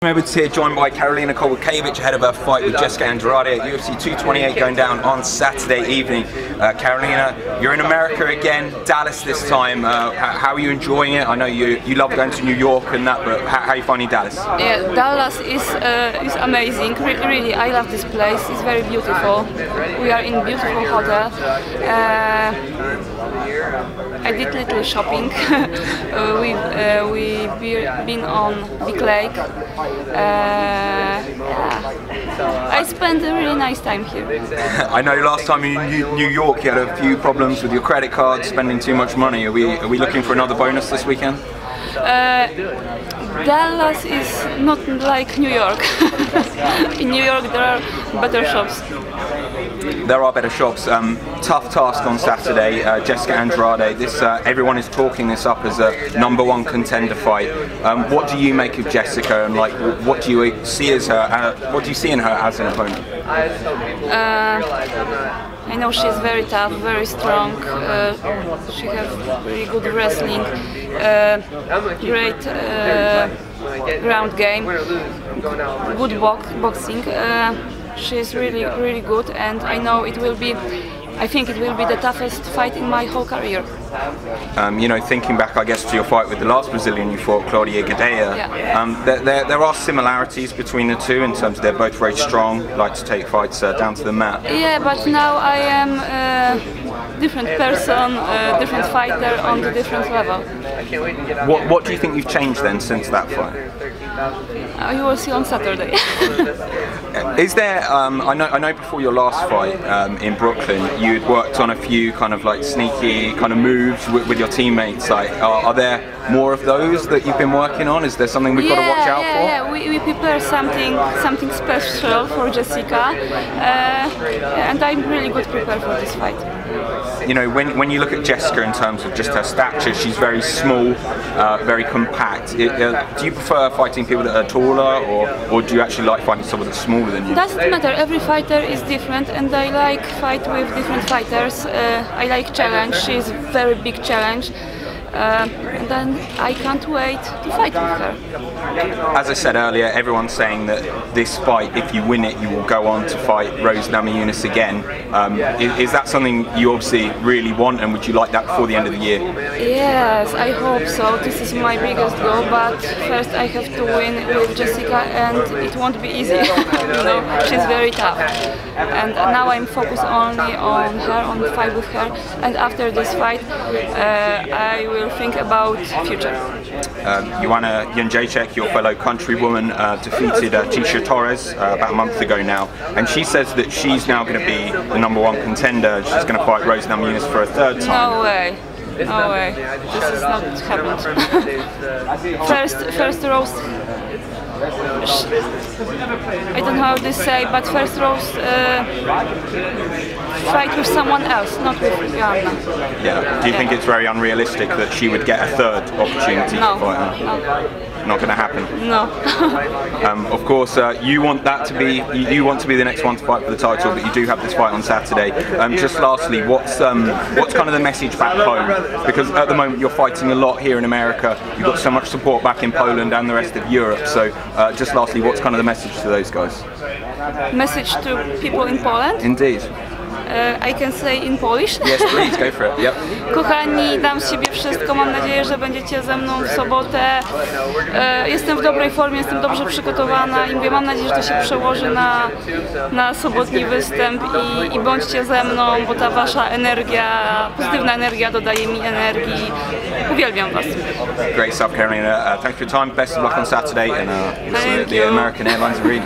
Edwards here, joined by Karolina Kowalkiewicz ahead of her fight with Jessica Andrade at UFC 228 going down on Saturday evening. Uh, Karolina, you're in America again, Dallas this time. Uh, how are you enjoying it? I know you you love going to New York and that, but how, how are you finding Dallas? Yeah, Dallas is uh, is amazing. Re really, I love this place. It's very beautiful. We are in beautiful hotel. Uh, I did little shopping. uh, we uh, we been on Big Lake. Uh. I spent a really nice time here. I know last time in New York you had a few problems with your credit card, spending too much money. Are we are we looking for another bonus this weekend? Uh, Dallas is not like New York. in New York there are better shops there are better shops. Um, tough task on Saturday. Uh, Jessica Andrade. This uh, everyone is talking this up as a number one contender fight. Um, what do you make of Jessica, and like, what do you see as her? Uh, what do you see in her as an opponent? Uh, I know she's very tough, very strong. Uh, she has really good wrestling, uh, great ground game, good boxing she's really really good and I know it will be I think it will be the toughest fight in my whole career. Um, you know, thinking back, I guess, to your fight with the last Brazilian you fought, Claudia Gadelha, yeah. um, there, there, there, are similarities between the two in terms of they're both very strong, like to take fights uh, down to the mat. Yeah, but now I am a different person, a different fighter on the different level. What, what do you think you've changed then since that fight? Uh, you will see on Saturday. Is there? Um, I know. I know. Before your last fight um, in Brooklyn, you had worked on a few kind of like sneaky kind of moves with, with your teammates. Like, are, are, there more of those that you've been working on? Is there something we've yeah, got to watch out yeah, for? Yeah, we, we prepare something something special for Jessica, uh, and I'm really good prepared for this fight. You know, when, when you look at Jessica in terms of just her stature, she's very small, uh, very compact. It, uh, do you prefer fighting people that are taller, or, or do you actually like fighting someone that's smaller than you? Doesn't matter. Every fighter is different, and I like fight with different fighters. Uh, I like challenge. She's very big challenge. And then I can't wait to fight with her. As I said earlier, everyone's saying that this fight, if you win it, you will go on to fight Rose Namajunas again. Um, is, is, that something you obviously really want, and would you like that before the end of the year? Yes, I hope so. This is my biggest goal, but first I have to win with Jessica, and it won't be easy. you know, she's very tough, and now I'm focused only on her, on the fight with her, and after this fight, uh, I will will think about future. Um, Jędrzejczyk, your fellow countrywoman, uh, defeated uh, Tecia Torres uh, about a month ago now, and she says that she's now going to be the number one contender. She's going to fight Rose Namajunas for a third time. No way. No way. This is not happened. first, first Rose I don't know how to say, but first Rose uh, fight with someone else, not with Joanna. Yeah. Do you think it's very unrealistic that she would get a third opportunity no, to fight her? No. Not going to happen. No. um, of course, uh, you want that to be you, you, want to be the next one to fight for the title, but you do have this fight on Saturday. Um, just lastly, what's um, what's kind of the message back home? Because at the moment you're fighting a lot here in America. You've got so much support back in Poland and the rest of Europe. So, uh, just lastly, what's kind of the message to those guys? Message to people in Poland. Indeed. Uh, I can say in Polish. Yes, please, go for it. Yep. Kochani, dam z siebie wszystko. Mam nadzieję, że będziecie ze mną w sobotę. E, jestem w dobrej formie, jestem dobrze przygotowana i mówię, mam nadzieję, że to się przełoży na, na sobotni występ i, i bądźcie ze mną, bo ta wasza energia, pozytywna energia dodaje mi energii. Uwielbiam was. Great stuff, Karolina. Uh, thanks for your time. Best of luck on Saturday and uh, the American Airlines Arena.